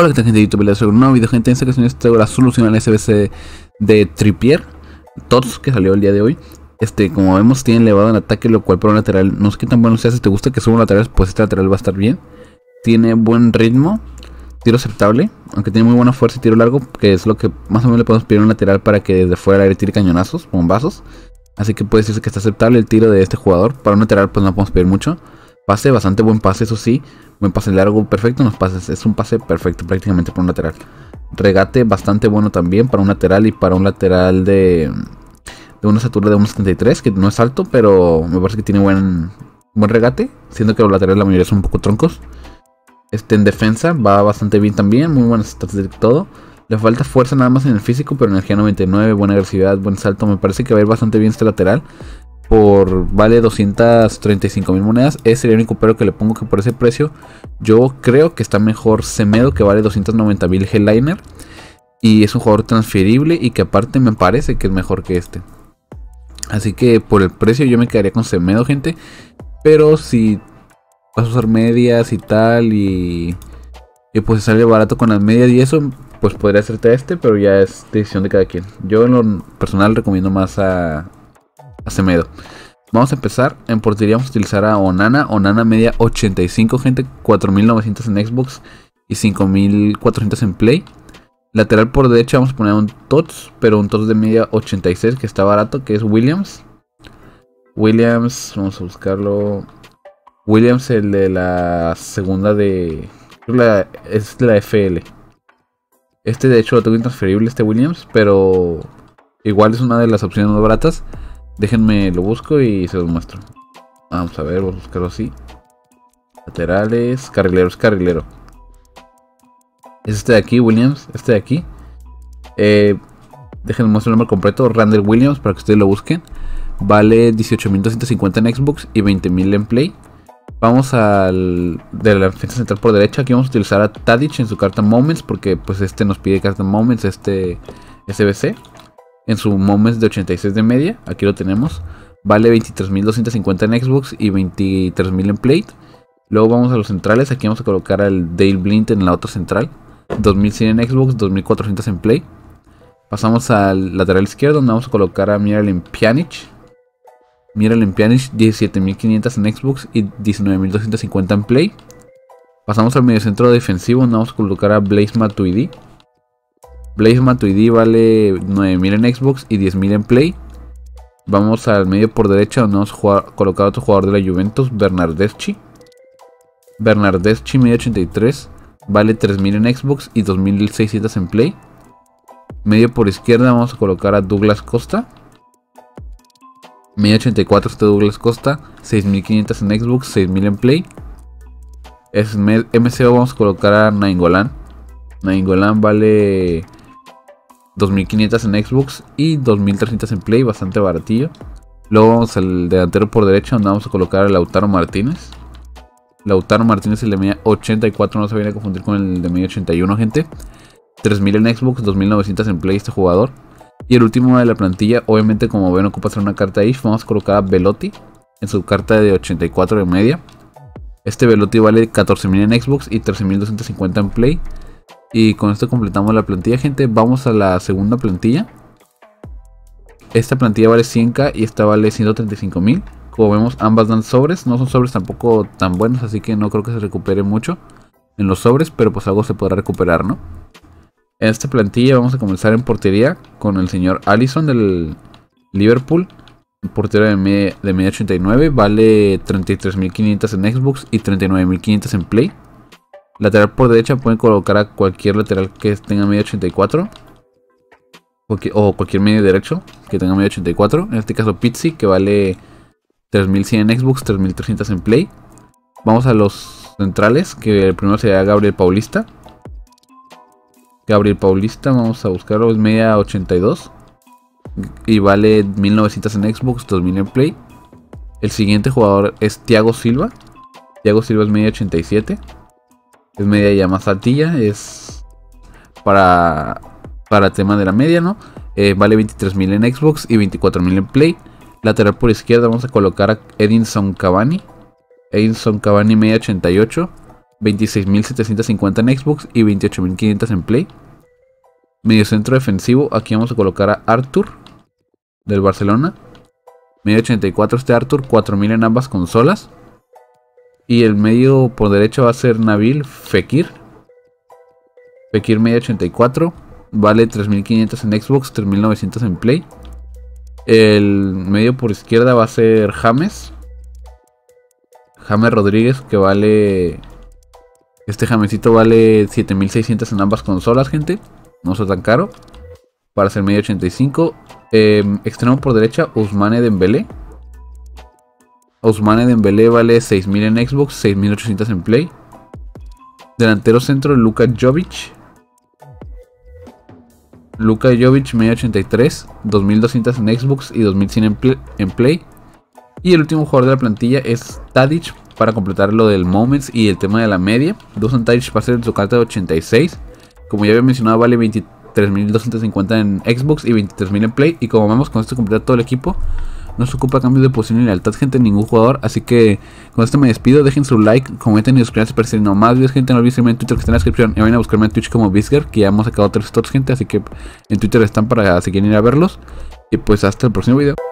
Hola, ¿qué tal gente de YouTube? Les un nuevo video, gente. En esta ocasión les traigo la solución al SBC de Trippier, TOTS, que salió el día de hoy. Este, como vemos, tiene elevado en ataque, lo cual para un lateral, no sé qué tan bueno sea. Si te gusta que suba un lateral, pues este lateral va a estar bien. Tiene buen ritmo, tiro aceptable, aunque tiene muy buena fuerza y tiro largo, que es lo que más o menos le podemos pedir a un lateral para que desde fuera del aire tire cañonazos, bombazos. Así que puede decirse que está aceptable el tiro de este jugador. Para un lateral, pues no podemos pedir mucho. Pase, bastante buen pase, eso sí. Buen pase largo, perfecto. Nos pases, es un pase perfecto prácticamente para un lateral. Regate bastante bueno también para un lateral y para un lateral de, de una estatura de 1.73, que no es alto, pero me parece que tiene buen, buen regate. Siendo que los laterales la mayoría son un poco troncos. Este en defensa va bastante bien también, muy buenas estadísticas de todo. Le falta fuerza nada más en el físico, pero energía 99, buena agresividad, buen salto. Me parece que va a ir bastante bien este lateral por vale 235 mil monedas. Ese sería el único pero que le pongo que por ese precio yo creo que está mejor Semedo que vale 290 mil Headliner. Y es un jugador transferible y que aparte me parece que es mejor que este. Así que por el precio yo me quedaría con Semedo, gente. Pero si vas a usar medias y tal y, y pues sale barato con las medias y eso, pues podría hacerte este, pero ya es decisión de cada quien. Yo en lo personal recomiendo más a, Acemedo. Vamos a empezar. En portería vamos a utilizar a Onana. Onana media 85, gente. 4900 en Xbox y 5400 en Play. Lateral por derecha vamos a poner un TOTS, pero un TOTS de media 86 que está barato, que es Williams. Williams, vamos a buscarlo. Williams, el de la segunda de. es la FL. Este de hecho lo tengo intransferible, este Williams, pero igual es una de las opciones más baratas. Déjenme lo busco y se los muestro. Vamos a ver, vamos a buscarlo así. Laterales, carrileros, carrilero. Es este de aquí, Williams. Este de aquí. Eh, déjenme mostrar el nombre completo. Randall Williams para que ustedes lo busquen. Vale 18.250 en Xbox y 20.000 en Play. Vamos al de la defensa central por derecha. Aquí vamos a utilizar a Tadic en su carta Moments. Porque pues este nos pide carta Moments, este SBC en su Moments de 86 de media. Aquí lo tenemos. Vale 23.250 en Xbox y 23.000 en Play. Luego vamos a los centrales. Aquí vamos a colocar al Dale Blind en la otra central. 2100 en Xbox, 2400 en Play. Pasamos al lateral izquierdo donde vamos a colocar a Miralem Pjanic. Miralem Pjanic 17.500 en Xbox y 19.250 en Play. Pasamos al medio centro defensivo donde vamos a colocar a Blaze Matuidi. Blaze Matuidi vale 9000 en Xbox y 10000 en Play. Vamos al medio por derecha donde vamos a colocar otro jugador de la Juventus, Bernardeschi. Bernardeschi medio 83 vale 3000 en Xbox y 2600 en Play. Medio por izquierda vamos a colocar a Douglas Costa. Medio 84 este Douglas Costa, 6500 en Xbox, 6000 en Play. MCO vamos a colocar a Nainggolan. Nainggolan vale 2500 en Xbox y 2300 en Play, bastante baratillo. Luego vamos al delantero por derecha donde vamos a colocar a Lautaro Martínez. Lautaro Martínez el de media 84, no se vayan a confundir con el de media 81, gente. 3000 en Xbox, 2900 en Play este jugador. Y el último de la plantilla, obviamente como ven ocupa hacer una carta IF, vamos a colocar a Velotti en su carta de 84 de media. Este Velotti vale 14000 en Xbox y 13250 en Play. Y con esto completamos la plantilla, gente. Vamos a la segunda plantilla. Esta plantilla vale 100k y esta vale 135.000. Como vemos, ambas dan sobres. No son sobres tampoco tan buenos, así que no creo que se recupere mucho en los sobres, pero pues algo se podrá recuperar, ¿no? En esta plantilla vamos a comenzar en portería con el señor Allison del Liverpool. Portero de media, de media 89, vale 33.500 en Xbox y 39.500 en Play. Lateral por derecha pueden colocar a cualquier lateral que tenga medio 84. O cualquier medio derecho que tenga medio 84. En este caso Pizzi que vale 3100 en Xbox, 3300 en Play. Vamos a los centrales, que el primero sería Gabriel Paulista. Gabriel Paulista, vamos a buscarlo, es media 82. Y vale 1900 en Xbox, 2000 en Play. El siguiente jugador es Thiago Silva. Thiago Silva es media 87 es media ya más altilla, es para, para tema de la media, ¿no? Eh, vale 23.000 en Xbox y 24.000 en Play. Lateral por izquierda vamos a colocar a Edinson Cavani. Edinson Cavani media 88. 26.750 en Xbox y 28.500 en Play. Medio centro defensivo, aquí vamos a colocar a Arthur del Barcelona. Medio 84 este Arthur, 4.000 en ambas consolas. Y el medio por derecho va a ser Nabil Fekir. Fekir medio 84. Vale 3.500 en Xbox, 3.900 en Play. El medio por izquierda va a ser James. James Rodríguez, que vale. Este Jamesito vale 7600 en ambas consolas, gente. No es tan caro. Para ser medio 85. Em, extremo por derecha, Usmane Dembélé. Usmane Dembélé vale 6000 en Xbox, 6800 en Play. Delantero centro, Luka Jovic. Luka Jovic, medio 83, 2200 en Xbox y 2100 en, en Play. Y el último jugador de la plantilla es Tadic para completar lo del Moments y el tema de la media. Dusan Tadic para ser su carta de 86. Como ya había mencionado, vale 23.250 en Xbox y 23.000 en Play. Y como vemos, con esto completa todo el equipo. No se ocupa cambio de posición ni lealtad, gente, ningún jugador. Así que con esto me despido. Dejen su like, comenten y suscríbanse para si no más videos, gente. No olviden seguirme en Twitter que está en la descripción. Y vayan a buscarme en Twitch como Bisger, que ya hemos sacado tres stores, gente. Así que en Twitter están para si quieren ir a verlos. Y pues hasta el próximo video.